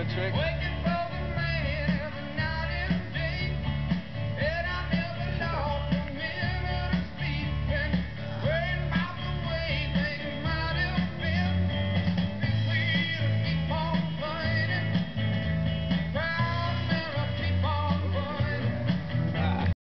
a trick.